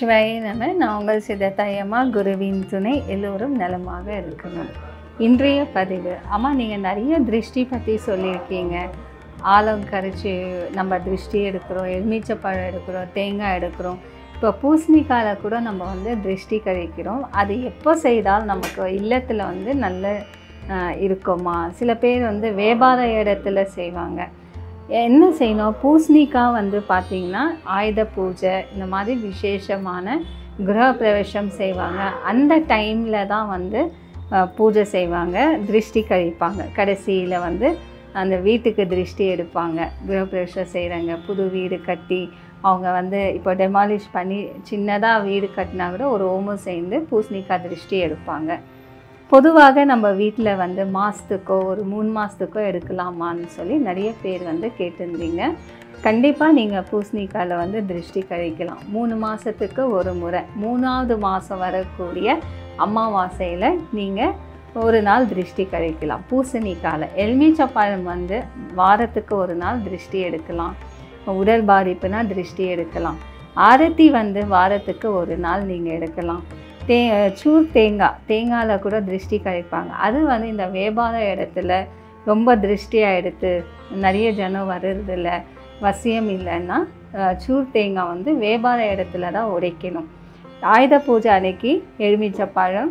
சிவாய நம. நான் உங்கள் சிதத்தாயம்மா குருவின் துணை எல்லோரும் நலமாக இருக்கணும். இன்றைய பதிவு. அம்மா நீங்கள் நிறைய திருஷ்டி பற்றி சொல்லியிருக்கீங்க. ஆலம் கரைச்சி நம்ம திருஷ்டி எடுக்கிறோம் எலுமிச்சப்பழம் எடுக்கிறோம் தேங்காய் எடுக்கிறோம். இப்போ பூசணிக்கால கூட நம்ம வந்து திருஷ்டி கழிக்கிறோம் அது எப்போ செய்தால் நமக்கு இல்லத்தில் வந்து நல்ல இருக்குமா? சில பேர் வந்து வியாபார இடத்துல செய்வாங்க. என்ன செய்யணும்? பூசணிக்காய் வந்து பார்த்திங்கன்னா ஆயுத பூஜை இந்த மாதிரி விசேஷமான கிரக பிரவேசம் செய்வாங்க. அந்த டைமில் தான் வந்து பூஜை செய்வாங்க. திருஷ்டி கழிப்பாங்க. கடைசியில் வந்து அந்த வீட்டுக்கு திருஷ்டி எடுப்பாங்க. கிரகப்பிரவேசம் செய்கிறாங்க புது வீடு கட்டி அவங்க வந்து இப்போ டெமாலிஷ் பண்ணி சின்னதாக வீடு கட்டினா கூட ஒரு ஓமம் சேர்ந்து பூசணிக்காய் திருஷ்டி எடுப்பாங்க. பொதுவாக நம்ம வீட்டில் வந்து மாதத்துக்கோ ஒரு மூணு மாதத்துக்கோ எடுக்கலாமான்னு சொல்லி நிறைய பேர் வந்து கேட்டிருந்தீங்க. கண்டிப்பாக நீங்கள் பூசணிக்காயில் வந்து திருஷ்டி கழிக்கலாம். மூணு மாதத்துக்கு ஒரு முறை மூணாவது மாதம் வரக்கூடிய அமாவாசையில் நீங்கள் ஒரு நாள் திருஷ்டி கழிக்கலாம். பூசணிக்காயில் எலுமிச்சப்பழம் வந்து வாரத்துக்கு ஒரு நாள் திருஷ்டி எடுக்கலாம். உடல் பாதிப்புனால் திருஷ்டி எடுக்கலாம். ஆரத்தி வந்து வாரத்துக்கு ஒரு நாள் நீங்கள் எடுக்கலாம். தே சூர் தேங்காய் தேங்காயில் கூட திருஷ்டி கழிப்பாங்க. அது வந்து இந்த வியாபார இடத்துல ரொம்ப திருஷ்டியாக எடுத்து நிறைய ஜனம் வர்றதில்ல வசியம் இல்லைன்னா சூர் தேங்காய் வந்து வியாபார இடத்துல தான் உடைக்கணும். ஆயுத பூஜை அன்னைக்கு எலுமிச்சப்பழம்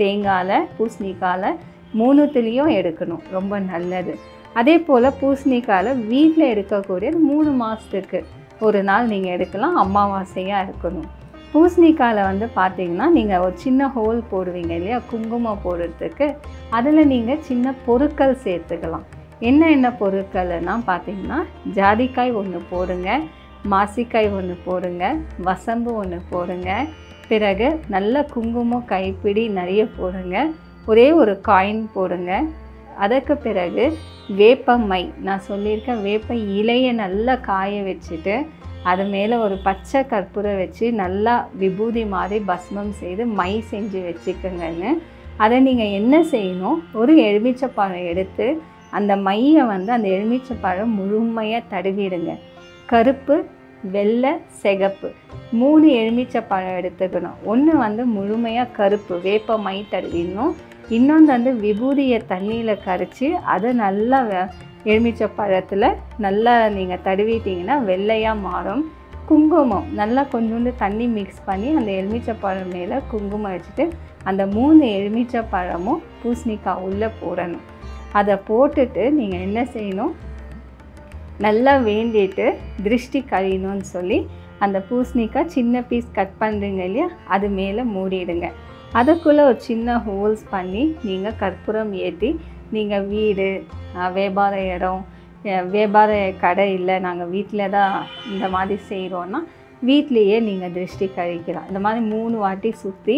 தேங்காயில் பூசணிக்காயில் மூணுத்துலேயும் எடுக்கணும். ரொம்ப நல்லது. அதே போல் பூசணிக்காயில் வீட்டில் எடுக்கக்கூடிய மூணு மாதத்துக்கு ஒரு நாள் நீங்கள் எடுக்கலாம் அமாவாசையாக இருக்கணும். பூசணிக்காயில் வந்து பார்த்தீங்கன்னா நீங்கள் ஒரு சின்ன ஹோல் போடுவீங்க இல்லையா? குங்குமம் போடுறதுக்கு. அதில் நீங்கள் சின்ன பொருட்கள் சேர்த்துக்கலாம். என்ன என்ன பொருட்கள்னா பார்த்தீங்கன்னா ஜாதிக்காய் ஒன்று போடுங்க மாசிக்காய் ஒன்று போடுங்க வசம்பு ஒன்று போடுங்க பிறகு நல்ல குங்குமம் கைப்பிடி நிறைய போடுங்க ஒரே ஒரு காயின் போடுங்க. அதற்கு பிறகு வேப்ப மை நான் சொல்லியிருக்கேன் வேப்ப இலையை நல்லா காய வச்சுட்டு அது மேலே ஒரு பச்சை கற்பூரம் வச்சு நல்லா விபூதி மாதிரி பஸ்மம் செய்து மை செஞ்சு வச்சுக்கோங்கன்னு. அதை நீங்கள் என்ன செய்யணும்? ஒரு எலுமிச்சப்பழம் எடுத்து அந்த மையை வந்து அந்த எலுமிச்சப்பழம் முழுமையாக தடுவிடுங்க. கருப்பு வெள்ளை சிகப்பு மூணு எலுமிச்சப்பழம் எடுத்துக்கணும். ஒன்று வந்து முழுமையாக கருப்பு வேப்ப மை தடவிடணும். இன்னொன்று வந்து விபூதியை தண்ணியில் கரைச்சி அதை நல்லா எலுமிச்சை பழத்தில் நல்லா நீங்கள் தடுவிட்டிங்கன்னா வெள்ளையாக மாறும். குங்குமம் நல்லா கொஞ்சோண்டு தண்ணி மிக்ஸ் பண்ணி அந்த எலுமிச்சை பழம் மேலே குங்குமம் வச்சுட்டு அந்த மூணு எலுமிச்சை பழமும் பூசணிக்காய் உள்ளே போடணும். அதை போட்டுட்டு நீங்கள் என்ன செய்யணும்? நல்லா வேண்டிட்டு திருஷ்டி கழியணும்னு சொல்லி அந்த பூசணிக்காய் சின்ன பீஸ் கட் பண்ணுறீங்க இல்லையா? அது மேலே மூடிடுங்க. அதுக்குள்ளே ஒரு சின்ன ஹோல்ஸ் பண்ணி நீங்கள் கற்பூரம் ஏற்றி நீங்கள் வீடு வியாபார இடம் வியாபார கடை இல்லை நாங்கள் வீட்டில் தான் இந்த மாதிரி செய்கிறோன்னா வீட்லேயே நீங்கள் திருஷ்டி கழிக்கலாம். இந்த மாதிரி மூணு வாட்டி சுற்றி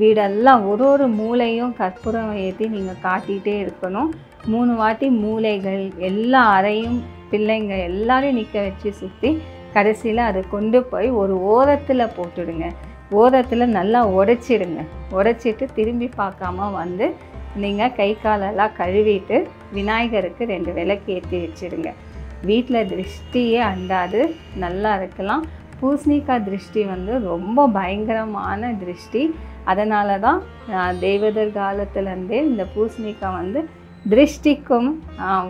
வீடெல்லாம் ஒரு ஒரு மூலையும் கற்பூரம் ஏற்றி நீங்கள் காட்டிகிட்டே இருக்கணும். மூணு வாட்டி மூலைகள் எல்லா அறையும் பிள்ளைங்க எல்லாரையும் நிற்க வச்சு சுற்றி கடைசியில் அதை கொண்டு போய் ஒரு ஓரத்தில் போட்டுடுங்க. ஓரத்தில் நல்லா உடைச்சிடுங்க. உடைச்சிட்டு திரும்பி பார்க்காம வந்து நீங்கள் கை காலெல்லாம் கழுவிட்டு விநாயகருக்கு ரெண்டு விளக்கு ஏற்றி வச்சிடுங்க வீட்டில் திருஷ்டியே அண்டாது நல்லா இருக்கலாம். பூசணிக்காய் திருஷ்டி வந்து ரொம்ப பயங்கரமான திருஷ்டி. அதனால தான் தேவதர் காலத்துலேருந்தே இந்த பூசணிக்காய் வந்து திருஷ்டிக்கும்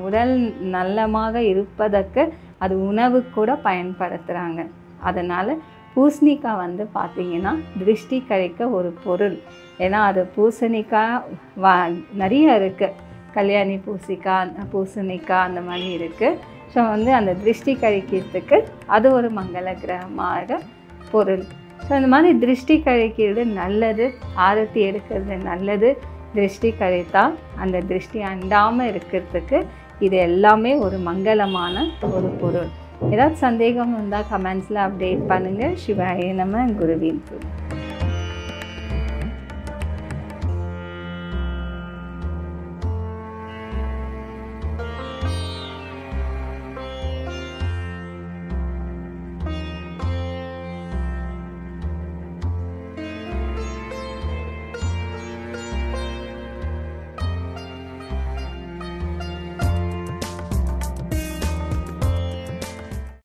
உடல் நல்லமாக இருப்பதற்கு அது உணவு கூட பயன்படுத்துகிறாங்க அதனால் பூசணிக்காய் வந்து பார்த்திங்கன்னா திருஷ்டி கழிக்க ஒரு பொருள். ஏன்னா அது பூசணிக்காய் வா நிறைய இருக்குது கல்யாணி பூசிக்காய் பூசணிக்காய் அந்த மாதிரி இருக்குது ஸோ வந்து அந்த திருஷ்டி கழிக்கிறதுக்கு அது ஒரு மங்கள கிரகமாக பொருள். ஸோ அந்த மாதிரி திருஷ்டி கழிக்கிறது நல்லது ஆரத்தி எடுக்கிறது நல்லது. திருஷ்டி கழித்தால் அந்த திருஷ்டி அண்டாமல் இருக்கிறதுக்கு இது எல்லாமே ஒரு மங்களமான ஒரு பொருள். ஏதாவது சந்தேகம் இருந்தால் கமெண்ட்ஸில் அப்டேட் பண்ணுங்கள் சிவாய நம்ம குருவின்